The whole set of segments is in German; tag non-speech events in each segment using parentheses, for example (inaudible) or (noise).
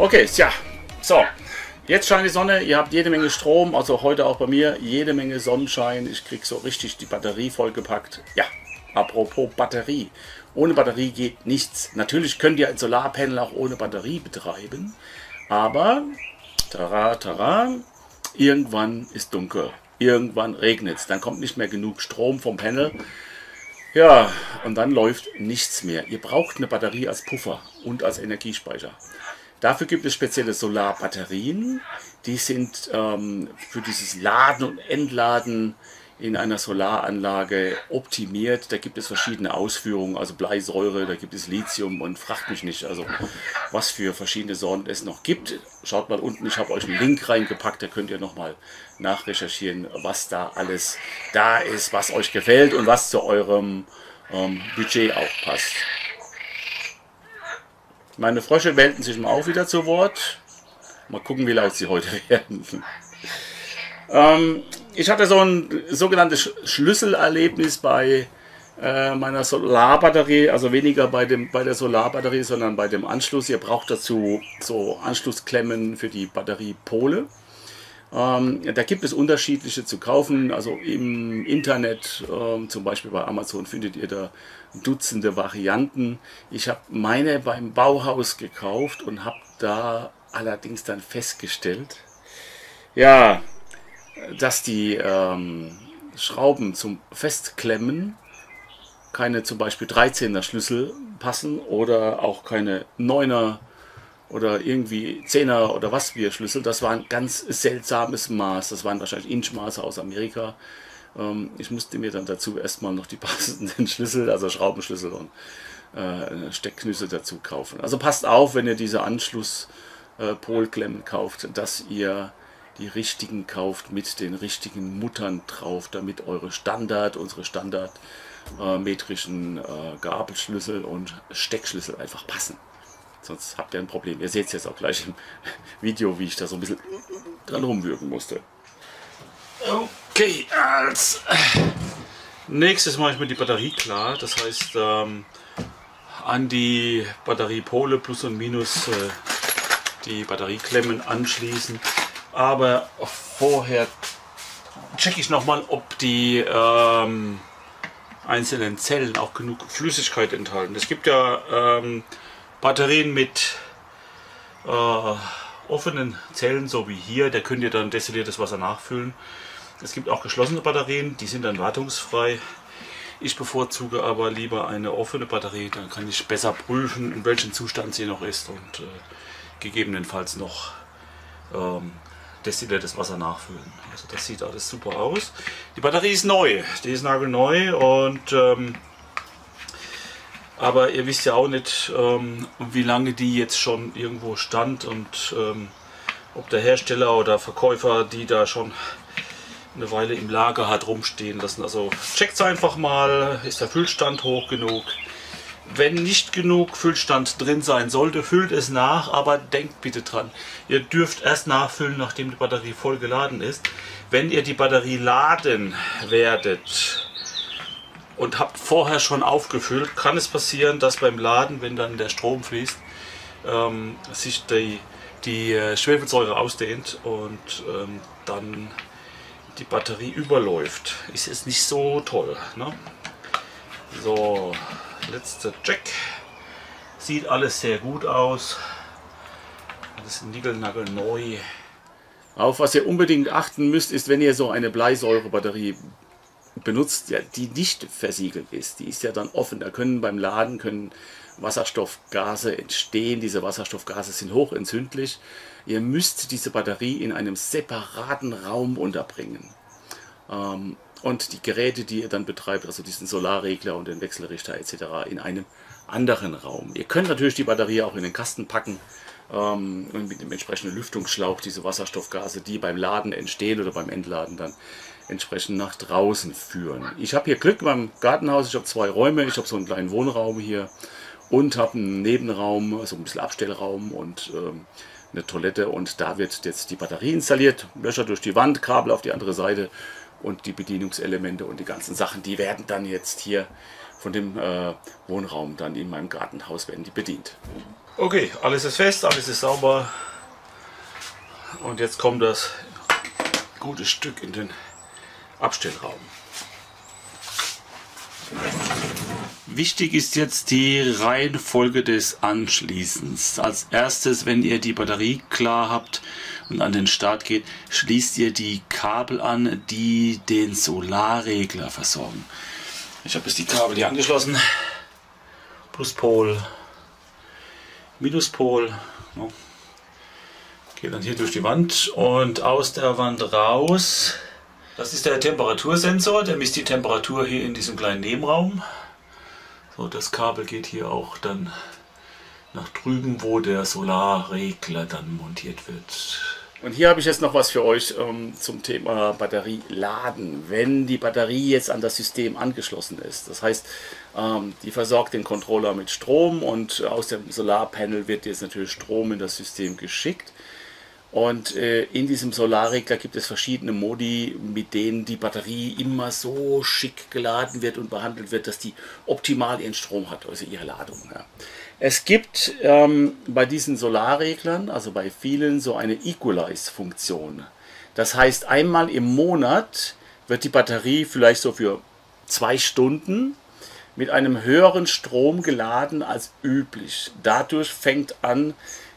Okay, tja, so. Jetzt scheint die Sonne, ihr habt jede Menge Strom, also heute auch bei mir, jede Menge Sonnenschein. Ich krieg so richtig die Batterie vollgepackt. Ja, apropos Batterie. Ohne Batterie geht nichts. Natürlich könnt ihr ein Solarpanel auch ohne Batterie betreiben, aber, tara, tara, irgendwann ist dunkel. Irgendwann regnet es, dann kommt nicht mehr genug Strom vom Panel. Ja, und dann läuft nichts mehr. Ihr braucht eine Batterie als Puffer und als Energiespeicher. Dafür gibt es spezielle Solarbatterien. Die sind ähm, für dieses Laden und Entladen in einer Solaranlage optimiert. Da gibt es verschiedene Ausführungen, also Bleisäure, da gibt es Lithium und fragt mich nicht, also was für verschiedene Sorten es noch gibt. Schaut mal unten, ich habe euch einen Link reingepackt, da könnt ihr nochmal nachrecherchieren, was da alles da ist, was euch gefällt und was zu eurem ähm, Budget auch passt. Meine Frösche melden sich mal auch wieder zu Wort. Mal gucken, wie laut sie heute (laughs) werden. ähm, ich hatte so ein sogenanntes Schlüsselerlebnis bei äh, meiner Solarbatterie, also weniger bei, dem, bei der Solarbatterie, sondern bei dem Anschluss. Ihr braucht dazu so Anschlussklemmen für die Batteriepole. Ähm, da gibt es unterschiedliche zu kaufen, also im Internet, ähm, zum Beispiel bei Amazon findet ihr da Dutzende Varianten. Ich habe meine beim Bauhaus gekauft und habe da allerdings dann festgestellt, ja, dass die ähm, Schrauben zum Festklemmen keine zum Beispiel 13er Schlüssel passen oder auch keine 9er oder irgendwie 10er oder was wir Schlüssel. Das war ein ganz seltsames Maß. Das waren wahrscheinlich Inchmaße aus Amerika. Ähm, ich musste mir dann dazu erstmal noch die passenden (laughs) Schlüssel, also Schraubenschlüssel und äh, Steckknüsse dazu kaufen. Also passt auf, wenn ihr diese Anschlusspolklemmen äh, kauft, dass ihr die richtigen kauft mit den richtigen Muttern drauf, damit eure Standard, unsere standardmetrischen äh, äh, Gabelschlüssel und Steckschlüssel einfach passen. Sonst habt ihr ein Problem. Ihr seht es jetzt auch gleich im (laughs) Video, wie ich da so ein bisschen dran rumwirken musste. Okay, als nächstes mache ich mir die Batterie klar. Das heißt, ähm, an die Batteriepole Plus und Minus äh, die Batterieklemmen anschließen. Aber vorher checke ich nochmal, ob die ähm, einzelnen Zellen auch genug Flüssigkeit enthalten. Es gibt ja ähm, Batterien mit äh, offenen Zellen, so wie hier, da könnt ihr dann destilliertes Wasser nachfüllen. Es gibt auch geschlossene Batterien, die sind dann wartungsfrei. Ich bevorzuge aber lieber eine offene Batterie, dann kann ich besser prüfen, in welchem Zustand sie noch ist und äh, gegebenenfalls noch ähm, destilliertes Wasser nachfüllen. Also das sieht alles super aus. Die Batterie ist neu, die ist nagelneu und ähm, aber ihr wisst ja auch nicht, ähm, wie lange die jetzt schon irgendwo stand und ähm, ob der Hersteller oder Verkäufer die da schon eine Weile im Lager hat rumstehen lassen. Also checkt es einfach mal, ist der Füllstand hoch genug. Wenn nicht genug Füllstand drin sein sollte, füllt es nach, aber denkt bitte dran, ihr dürft erst nachfüllen, nachdem die Batterie voll geladen ist. Wenn ihr die Batterie laden werdet, und habt vorher schon aufgefüllt, kann es passieren, dass beim Laden, wenn dann der Strom fließt, ähm, sich die, die äh, Schwefelsäure ausdehnt und ähm, dann die Batterie überläuft. Ist jetzt nicht so toll. Ne? So, letzter Check. Sieht alles sehr gut aus. Alles nickelnagel neu. Auf was ihr unbedingt achten müsst, ist, wenn ihr so eine Bleisäurebatterie benutzt, die nicht versiegelt ist. Die ist ja dann offen. Da können beim Laden können Wasserstoffgase entstehen. Diese Wasserstoffgase sind hochentzündlich. Ihr müsst diese Batterie in einem separaten Raum unterbringen. Ähm, und die Geräte, die ihr dann betreibt, also diesen Solarregler und den Wechselrichter etc. in einem anderen Raum. Ihr könnt natürlich die Batterie auch in den Kasten packen ähm, und mit dem entsprechenden Lüftungsschlauch diese Wasserstoffgase, die beim Laden entstehen oder beim Entladen dann entsprechend nach draußen führen. Ich habe hier Glück beim Gartenhaus, ich habe zwei Räume, ich habe so einen kleinen Wohnraum hier und habe einen Nebenraum, so also ein bisschen Abstellraum und ähm, eine Toilette und da wird jetzt die Batterie installiert, Löcher durch die Wand, Kabel auf die andere Seite und die Bedienungselemente und die ganzen Sachen, die werden dann jetzt hier von dem äh, Wohnraum dann in meinem Gartenhaus werden die bedient. Okay, alles ist fest, alles ist sauber. Und jetzt kommt das gute Stück in den Abstellraum. Wichtig ist jetzt die Reihenfolge des Anschließens. Als erstes, wenn ihr die Batterie klar habt und an den Start geht, schließt ihr die Kabel an, die den Solarregler versorgen. Ich habe jetzt die Kabel hier angeschlossen. Pluspol, Minuspol. Geht dann hier durch die Wand und aus der Wand raus. Das ist der Temperatursensor, der misst die Temperatur hier in diesem kleinen Nebenraum. So, das Kabel geht hier auch dann nach drüben, wo der Solarregler dann montiert wird. Und hier habe ich jetzt noch was für euch ähm, zum Thema Batterieladen. Wenn die Batterie jetzt an das System angeschlossen ist, das heißt, ähm, die versorgt den Controller mit Strom und aus dem Solarpanel wird jetzt natürlich Strom in das System geschickt. Und äh, in diesem Solarregler gibt es verschiedene Modi, mit denen die Batterie immer so schick geladen wird und behandelt wird, dass die optimal ihren Strom hat, also ihre Ladung. Ja. Es gibt ähm, bei diesen Solarreglern, also bei vielen, so eine Equalize-Funktion. Das heißt, einmal im Monat wird die Batterie vielleicht so für zwei Stunden mit einem höheren Strom geladen als üblich. Dadurch fängt an,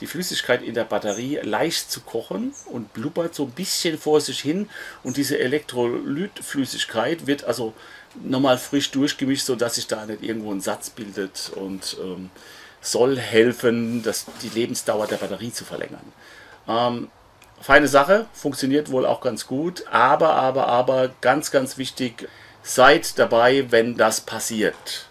die Flüssigkeit in der Batterie leicht zu kochen und blubbert so ein bisschen vor sich hin und diese Elektrolytflüssigkeit wird also nochmal frisch durchgemischt, sodass sich da nicht irgendwo ein Satz bildet und ähm, soll helfen, das, die Lebensdauer der Batterie zu verlängern. Ähm, feine Sache, funktioniert wohl auch ganz gut, aber, aber, aber, ganz, ganz wichtig, seid dabei, wenn das passiert.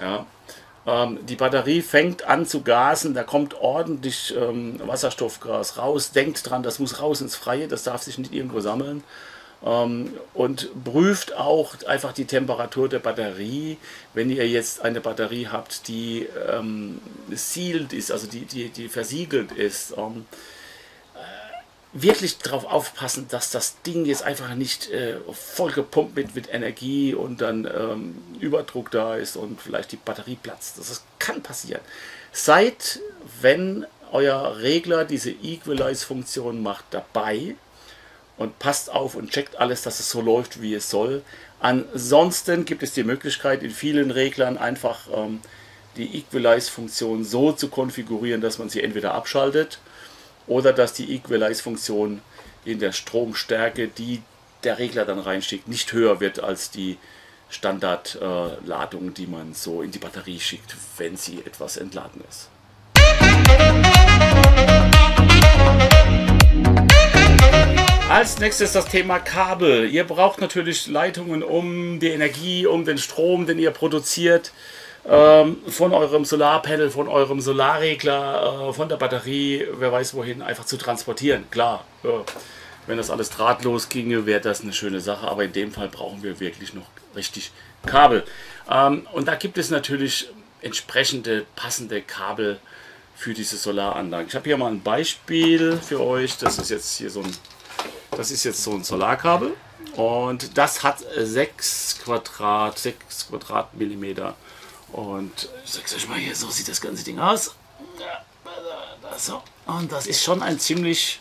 Ja, ähm, die Batterie fängt an zu gasen, da kommt ordentlich ähm, Wasserstoffgas raus. Denkt dran, das muss raus ins Freie, das darf sich nicht irgendwo sammeln. Ähm, und prüft auch einfach die Temperatur der Batterie. Wenn ihr jetzt eine Batterie habt, die ähm, sealed ist, also die, die, die versiegelt ist, ähm, wirklich darauf aufpassen, dass das Ding jetzt einfach nicht äh, voll gepumpt mit, mit Energie und dann ähm, Überdruck da ist und vielleicht die Batterie platzt. Das, das kann passieren. Seid, wenn euer Regler diese Equalize-Funktion macht, dabei und passt auf und checkt alles, dass es so läuft, wie es soll. Ansonsten gibt es die Möglichkeit, in vielen Reglern einfach ähm, die Equalize-Funktion so zu konfigurieren, dass man sie entweder abschaltet oder dass die Equalize-Funktion in der Stromstärke, die der Regler dann reinschickt, nicht höher wird als die Standardladung, äh, die man so in die Batterie schickt, wenn sie etwas entladen ist. Als nächstes das Thema Kabel. Ihr braucht natürlich Leitungen, um die Energie, um den Strom, den ihr produziert, ähm, von eurem Solarpanel, von eurem Solarregler, äh, von der Batterie, wer weiß wohin, einfach zu transportieren. Klar, äh, wenn das alles drahtlos ginge, wäre das eine schöne Sache, aber in dem Fall brauchen wir wirklich noch richtig Kabel. Ähm, und da gibt es natürlich entsprechende passende Kabel für diese Solaranlagen. Ich habe hier mal ein Beispiel für euch. Das ist jetzt hier so ein, das ist jetzt so ein Solarkabel und das hat 6 Quadrat, 6 Quadratmillimeter und ich sag's euch mal hier, so sieht das ganze Ding aus. So. Und das ist schon ein ziemlich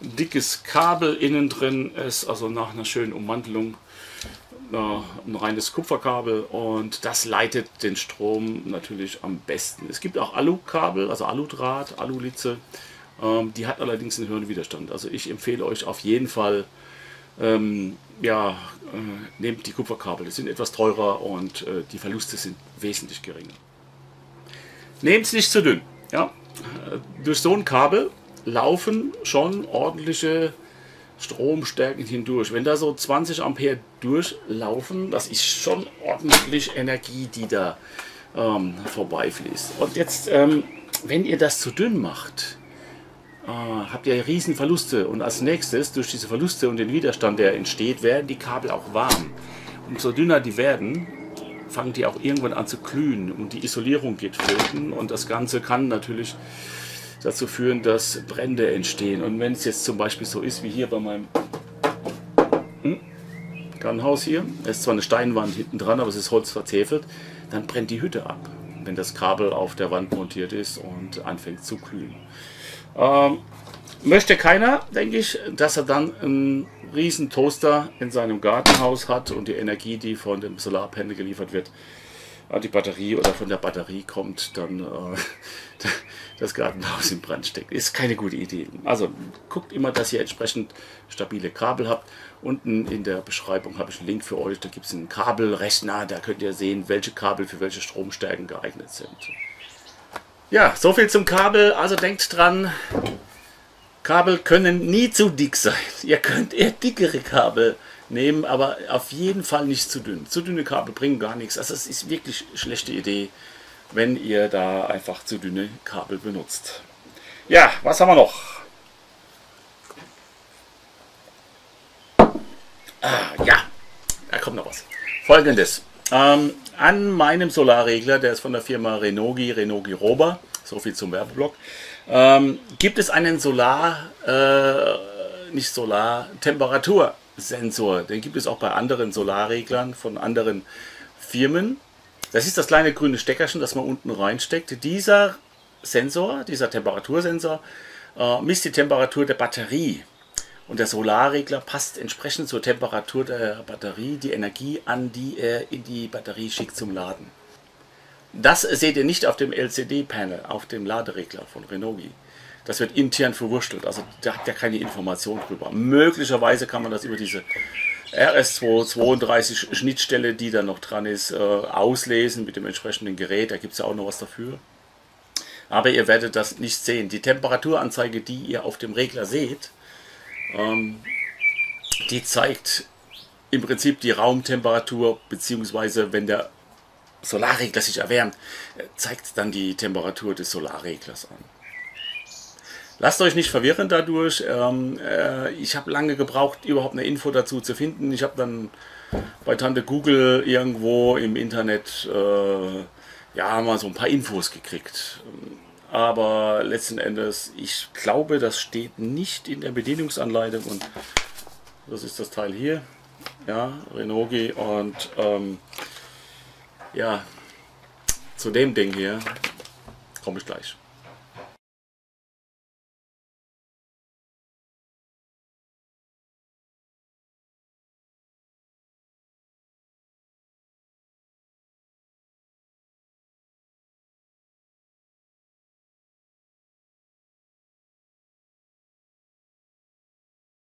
dickes Kabel innen drin, ist also nach einer schönen Ummantelung ein reines Kupferkabel und das leitet den Strom natürlich am besten. Es gibt auch Alukabel, also Aludraht, Alulitze, ähm, die hat allerdings einen höheren Widerstand. Also ich empfehle euch auf jeden Fall ähm, ja, äh, nehmt die Kupferkabel. Die sind etwas teurer und äh, die Verluste sind wesentlich geringer. Nehmt es nicht zu dünn. Ja? Äh, durch so ein Kabel laufen schon ordentliche Stromstärken hindurch. Wenn da so 20 Ampere durchlaufen, das ist schon ordentlich Energie, die da ähm, vorbeifließt. Und jetzt, ähm, wenn ihr das zu dünn macht, äh, habt ihr riesen Verluste und als nächstes durch diese Verluste und den Widerstand, der entsteht, werden die Kabel auch warm. Umso dünner die werden, fangen die auch irgendwann an zu glühen und die Isolierung geht flöten und das Ganze kann natürlich dazu führen, dass Brände entstehen. Und wenn es jetzt zum Beispiel so ist wie hier bei meinem hm, Gartenhaus hier. Es ist zwar eine Steinwand hinten dran, aber es ist Holz verzäfelt. Dann brennt die Hütte ab, wenn das Kabel auf der Wand montiert ist und anfängt zu glühen. Ähm, möchte keiner, denke ich, dass er dann einen riesen Toaster in seinem Gartenhaus hat und die Energie, die von dem Solarpanel geliefert wird, an die Batterie oder von der Batterie kommt, dann äh, (laughs) das Gartenhaus in Brand steckt. Ist keine gute Idee. Also guckt immer, dass ihr entsprechend stabile Kabel habt. Unten in der Beschreibung habe ich einen Link für euch. Da gibt es einen Kabelrechner. Da könnt ihr sehen, welche Kabel für welche Stromstärken geeignet sind. Ja, so viel zum Kabel. Also denkt dran, Kabel können nie zu dick sein. Ihr könnt eher dickere Kabel nehmen, aber auf jeden Fall nicht zu dünn. Zu dünne Kabel bringen gar nichts. Also es ist wirklich eine schlechte Idee, wenn ihr da einfach zu dünne Kabel benutzt. Ja, was haben wir noch? Ah, ja, da kommt noch was. Folgendes. Ähm, an meinem Solarregler, der ist von der Firma Renogi, Renogi Roba, so viel zum Werbeblock, ähm, gibt es einen Solar, äh, nicht Solar, Temperatursensor. Den gibt es auch bei anderen Solarreglern von anderen Firmen. Das ist das kleine grüne Steckerchen, das man unten reinsteckt. Dieser Sensor, dieser Temperatursensor, äh, misst die Temperatur der Batterie. Und der Solarregler passt entsprechend zur Temperatur der Batterie die Energie an, die er in die Batterie schickt zum Laden. Das seht ihr nicht auf dem LCD-Panel, auf dem Laderegler von Renogi. Das wird intern verwurschtelt, also da habt ihr keine Information drüber. Möglicherweise kann man das über diese RS232 Schnittstelle, die da noch dran ist, äh, auslesen mit dem entsprechenden Gerät. Da gibt es ja auch noch was dafür. Aber ihr werdet das nicht sehen. Die Temperaturanzeige, die ihr auf dem Regler seht, ähm, die zeigt im Prinzip die Raumtemperatur, beziehungsweise wenn der Solarregler sich erwärmt, äh, zeigt dann die Temperatur des Solarreglers an. Lasst euch nicht verwirren dadurch. Ähm, äh, ich habe lange gebraucht, überhaupt eine Info dazu zu finden. Ich habe dann bei Tante Google irgendwo im Internet äh, ja mal so ein paar Infos gekriegt. Aber letzten Endes, ich glaube, das steht nicht in der Bedienungsanleitung und das ist das Teil hier. Ja, Renogi und ähm, ja, zu dem Ding hier komme ich gleich.